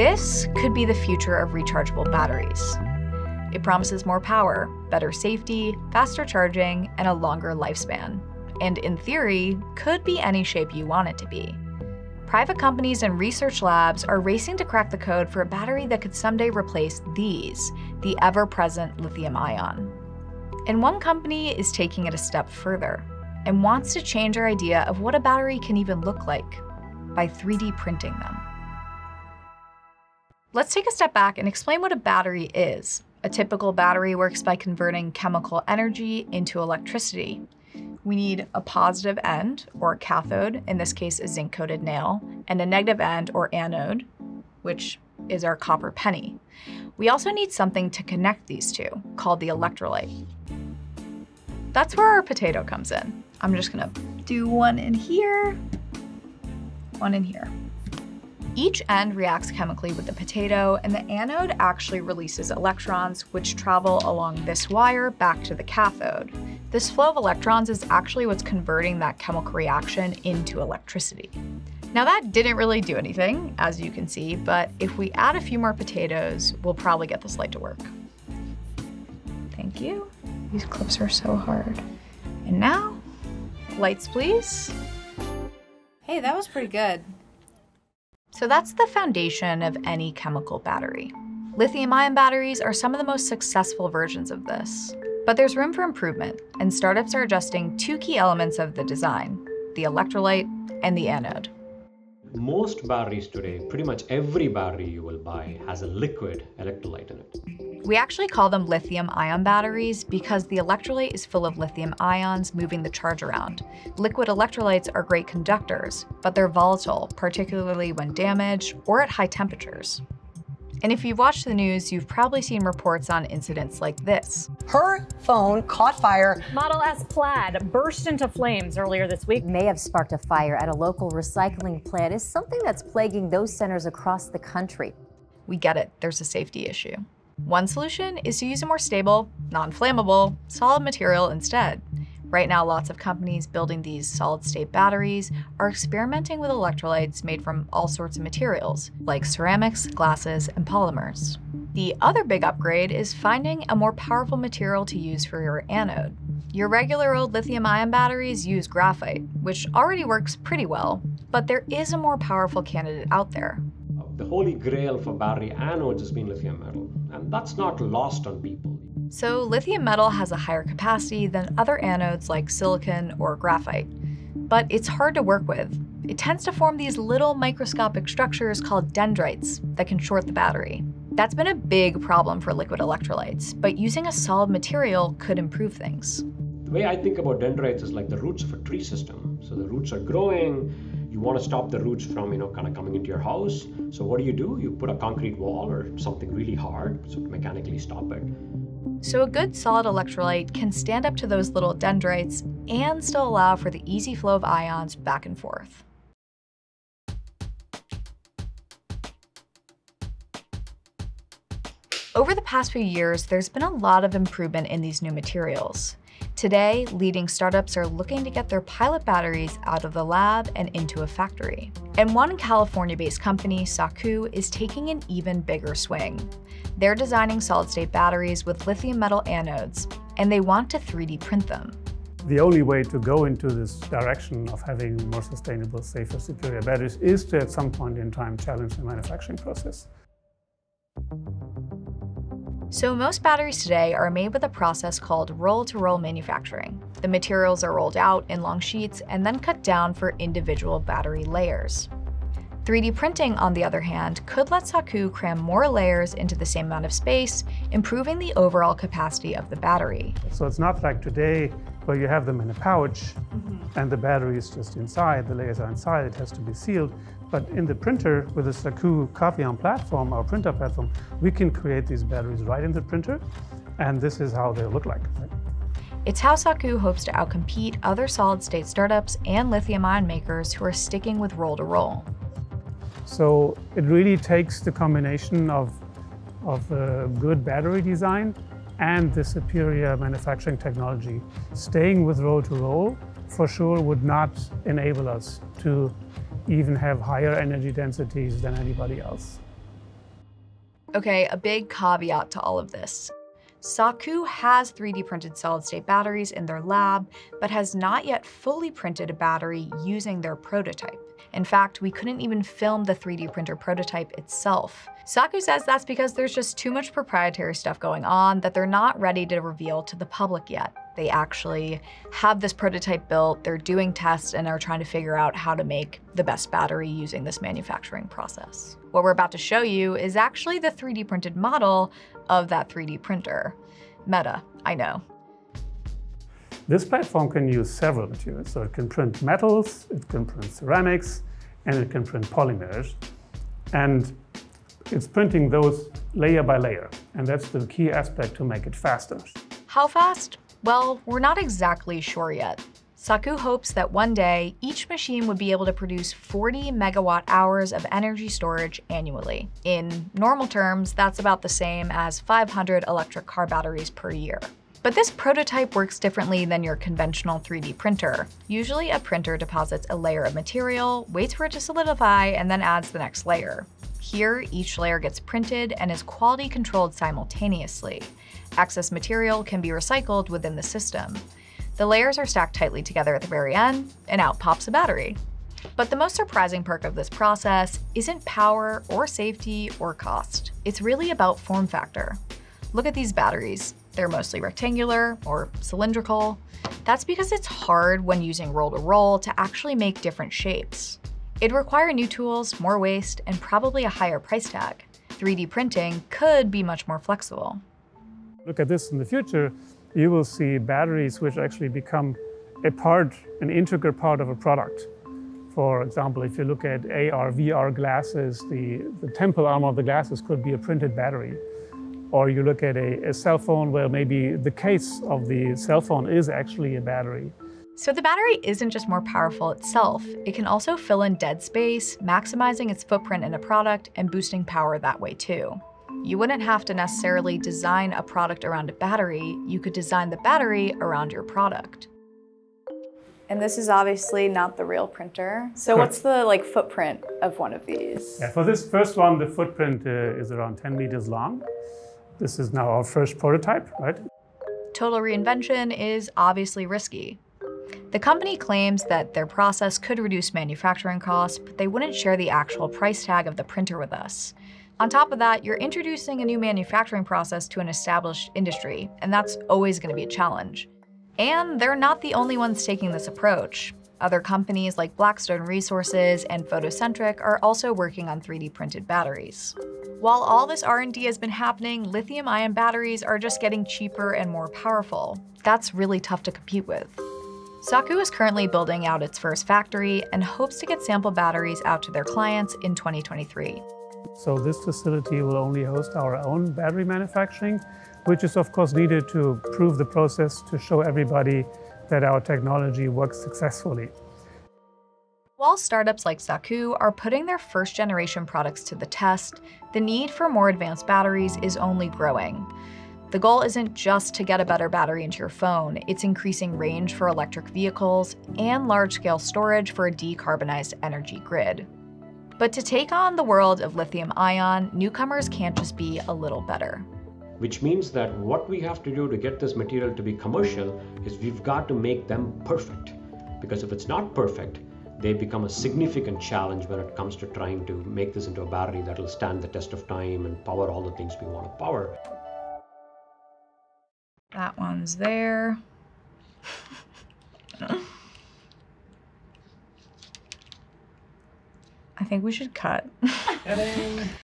This could be the future of rechargeable batteries. It promises more power, better safety, faster charging, and a longer lifespan. And in theory, could be any shape you want it to be. Private companies and research labs are racing to crack the code for a battery that could someday replace these, the ever present lithium ion. And one company is taking it a step further and wants to change our idea of what a battery can even look like by 3D printing them. Let's take a step back and explain what a battery is. A typical battery works by converting chemical energy into electricity. We need a positive end, or cathode, in this case a zinc-coated nail, and a negative end, or anode, which is our copper penny. We also need something to connect these two, called the electrolyte. That's where our potato comes in. I'm just gonna do one in here, one in here. Each end reacts chemically with the potato, and the anode actually releases electrons, which travel along this wire back to the cathode. This flow of electrons is actually what's converting that chemical reaction into electricity. Now that didn't really do anything, as you can see, but if we add a few more potatoes, we'll probably get this light to work. Thank you. These clips are so hard. And now, lights please. Hey, that was pretty good. So that's the foundation of any chemical battery. Lithium ion batteries are some of the most successful versions of this. But there's room for improvement, and startups are adjusting two key elements of the design, the electrolyte and the anode. Most batteries today, pretty much every battery you will buy has a liquid electrolyte in it. We actually call them lithium ion batteries because the electrolyte is full of lithium ions moving the charge around. Liquid electrolytes are great conductors, but they're volatile, particularly when damaged or at high temperatures. And if you've watched the news, you've probably seen reports on incidents like this. Her phone caught fire. Model S Plaid burst into flames earlier this week. May have sparked a fire at a local recycling plant is something that's plaguing those centers across the country. We get it, there's a safety issue. One solution is to use a more stable, non-flammable, solid material instead. Right now, lots of companies building these solid state batteries are experimenting with electrolytes made from all sorts of materials, like ceramics, glasses, and polymers. The other big upgrade is finding a more powerful material to use for your anode. Your regular old lithium ion batteries use graphite, which already works pretty well, but there is a more powerful candidate out there. The holy grail for battery anodes has been lithium metal, and that's not lost on people. So lithium metal has a higher capacity than other anodes like silicon or graphite, but it's hard to work with. It tends to form these little microscopic structures called dendrites that can short the battery. That's been a big problem for liquid electrolytes, but using a solid material could improve things. The way I think about dendrites is like the roots of a tree system. So the roots are growing, you want to stop the roots from, you know, kind of coming into your house. So what do you do? You put a concrete wall or something really hard so to mechanically stop it. So a good solid electrolyte can stand up to those little dendrites and still allow for the easy flow of ions back and forth. Over the past few years, there's been a lot of improvement in these new materials. Today, leading startups are looking to get their pilot batteries out of the lab and into a factory. And one California-based company, Sakuú, is taking an even bigger swing. They're designing solid-state batteries with lithium metal anodes, and they want to 3D print them. The only way to go into this direction of having more sustainable, safer, superior batteries is to at some point in time challenge the manufacturing process. So most batteries today are made with a process called roll-to-roll -roll manufacturing. The materials are rolled out in long sheets and then cut down for individual battery layers. 3D printing, on the other hand, could let Sakuú cram more layers into the same amount of space, improving the overall capacity of the battery. So it's not like today where you have them in a pouch mm -hmm. and the battery is just inside, the layers are inside, it has to be sealed. But in the printer, with the Sakuú Kavian platform, our printer platform, we can create these batteries right in the printer, and this is how they look like. Right? It's how Sakuú hopes to outcompete other solid-state startups and lithium-ion makers who are sticking with roll-to-roll. -roll. So it really takes the combination of, of a good battery design and the superior manufacturing technology. Staying with roll-to-roll -roll for sure would not enable us to even have higher energy densities than anybody else. Okay, a big caveat to all of this. Sakuú has 3D printed solid state batteries in their lab, but has not yet fully printed a battery using their prototype. In fact, we couldn't even film the 3D printer prototype itself. Sakuú says that's because there's just too much proprietary stuff going on that they're not ready to reveal to the public yet. They actually have this prototype built, they're doing tests, and are trying to figure out how to make the best battery using this manufacturing process. What we're about to show you is actually the 3D printed model of that 3D printer. Meta, I know. This platform can use several materials. So it can print metals, it can print ceramics, and it can print polymers. And it's printing those layer by layer. And that's the key aspect to make it faster. How fast? Well, we're not exactly sure yet. Sakuú hopes that one day, each machine would be able to produce 40 megawatt hours of energy storage annually. In normal terms, that's about the same as 500 electric car batteries per year. But this prototype works differently than your conventional 3D printer. Usually a printer deposits a layer of material, waits for it to solidify, and then adds the next layer. Here, each layer gets printed and is quality controlled simultaneously. Excess material can be recycled within the system. The layers are stacked tightly together at the very end, and out pops a battery. But the most surprising perk of this process isn't power or safety or cost. It's really about form factor. Look at these batteries. They're mostly rectangular or cylindrical. That's because it's hard when using roll-to-roll -roll to actually make different shapes. It'd require new tools, more waste, and probably a higher price tag. 3D printing could be much more flexible. Look at this in the future, you will see batteries which actually become a part, an integral part of a product. For example, if you look at AR, VR glasses, the, the temple arm of the glasses could be a printed battery. Or you look at a, a cell phone where maybe the case of the cell phone is actually a battery. So the battery isn't just more powerful itself, it can also fill in dead space, maximizing its footprint in a product and boosting power that way too. You wouldn't have to necessarily design a product around a battery, you could design the battery around your product. And this is obviously not the real printer. So what's the like footprint of one of these? Yeah, for this first one, the footprint uh, is around 10 meters long. This is now our first prototype, right? Total reinvention is obviously risky. The company claims that their process could reduce manufacturing costs, but they wouldn't share the actual price tag of the printer with us. On top of that, you're introducing a new manufacturing process to an established industry, and that's always going to be a challenge. And they're not the only ones taking this approach. Other companies like Blackstone Resources and Photocentric are also working on 3D printed batteries. While all this R&D has been happening, lithium-ion batteries are just getting cheaper and more powerful. That's really tough to compete with. Sakuú is currently building out its first factory and hopes to get sample batteries out to their clients in 2023. So this facility will only host our own battery manufacturing, which is of course needed to prove the process to show everybody that our technology works successfully. While startups like Sakuú are putting their first generation products to the test, the need for more advanced batteries is only growing. The goal isn't just to get a better battery into your phone, it's increasing range for electric vehicles and large scale storage for a decarbonized energy grid. But to take on the world of lithium ion, newcomers can't just be a little better which means that what we have to do to get this material to be commercial is we've got to make them perfect. Because if it's not perfect, they become a significant challenge when it comes to trying to make this into a battery that will stand the test of time and power all the things we want to power. That one's there. I think we should cut.